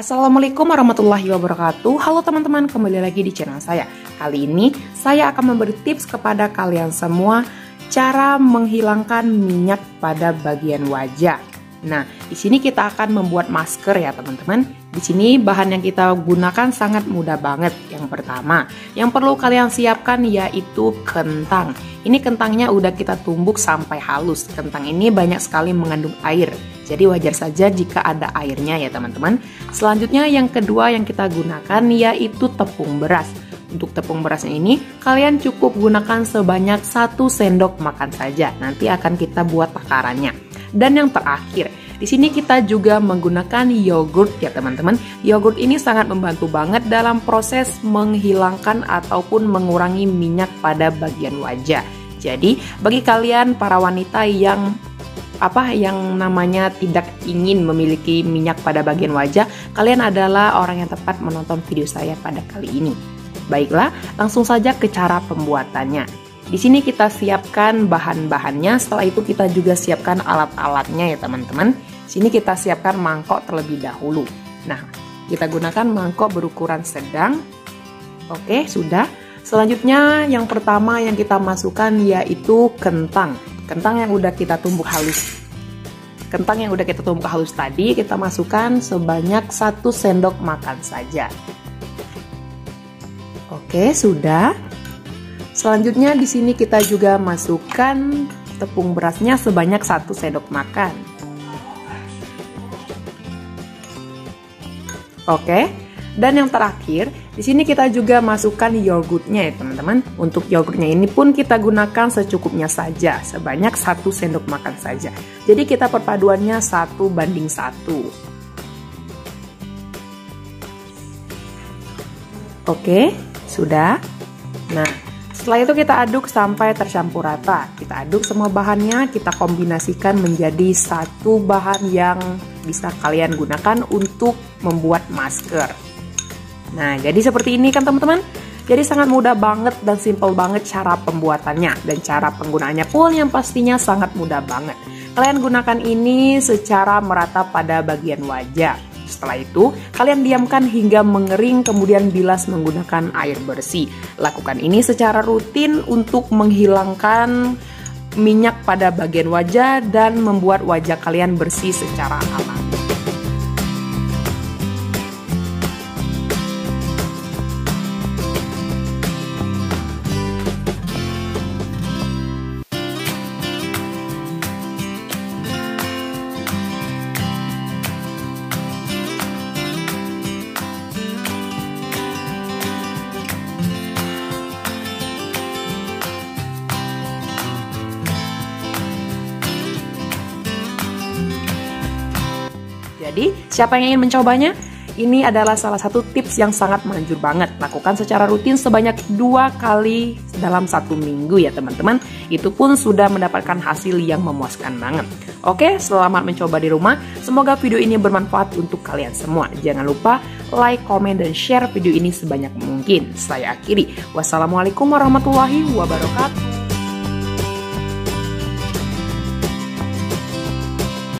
Assalamualaikum warahmatullahi wabarakatuh. Halo teman-teman, kembali lagi di channel saya. Kali ini saya akan memberi tips kepada kalian semua Cara menghilangkan minyak pada bagian wajah. Nah, di sini kita akan membuat masker ya teman-teman. Di sini bahan yang kita gunakan sangat mudah banget. Yang pertama, yang perlu kalian siapkan yaitu kentang. Ini kentangnya udah kita tumbuk sampai halus. Kentang ini banyak sekali mengandung air jadi wajar saja jika ada airnya ya teman-teman. Selanjutnya yang kedua yang kita gunakan yaitu tepung beras. Untuk tepung berasnya ini kalian cukup gunakan sebanyak satu sendok makan saja. Nanti akan kita buat takarannya. Dan yang terakhir, di sini kita juga menggunakan yogurt ya teman-teman. Yogurt ini sangat membantu banget dalam proses menghilangkan ataupun mengurangi minyak pada bagian wajah. Jadi, bagi kalian para wanita yang apa yang namanya tidak ingin memiliki minyak pada bagian wajah, kalian adalah orang yang tepat menonton video saya pada kali ini. Baiklah, langsung saja ke cara pembuatannya. Di sini kita siapkan bahan-bahannya, setelah itu kita juga siapkan alat-alatnya ya teman-teman. Sini kita siapkan mangkok terlebih dahulu. Nah, kita gunakan mangkok berukuran sedang. Oke, sudah. Selanjutnya yang pertama yang kita masukkan yaitu kentang kentang yang udah kita tumbuk halus. Kentang yang udah kita tumbuk halus tadi kita masukkan sebanyak satu sendok makan saja. Oke sudah. Selanjutnya di sini kita juga masukkan tepung berasnya sebanyak satu sendok makan. Oke. Dan yang terakhir, di sini kita juga masukkan yogurtnya ya teman-teman. Untuk yogurtnya ini pun kita gunakan secukupnya saja, sebanyak satu sendok makan saja. Jadi kita perpaduannya satu banding satu. Oke, sudah. Nah, setelah itu kita aduk sampai tercampur rata. Kita aduk semua bahannya, kita kombinasikan menjadi satu bahan yang bisa kalian gunakan untuk membuat masker. Nah, jadi seperti ini kan teman-teman. Jadi sangat mudah banget dan simple banget cara pembuatannya dan cara penggunaannya pun yang pastinya sangat mudah banget. Kalian gunakan ini secara merata pada bagian wajah. Setelah itu, kalian diamkan hingga mengering kemudian bilas menggunakan air bersih. Lakukan ini secara rutin untuk menghilangkan minyak pada bagian wajah dan membuat wajah kalian bersih secara alami. Jadi, siapa yang ingin mencobanya? Ini adalah salah satu tips yang sangat manjur banget. Lakukan secara rutin sebanyak dua kali dalam satu minggu ya teman-teman. Itu pun sudah mendapatkan hasil yang memuaskan banget. Oke, selamat mencoba di rumah. Semoga video ini bermanfaat untuk kalian semua. Jangan lupa like, komen, dan share video ini sebanyak mungkin. Saya akhiri. Wassalamualaikum warahmatullahi wabarakatuh.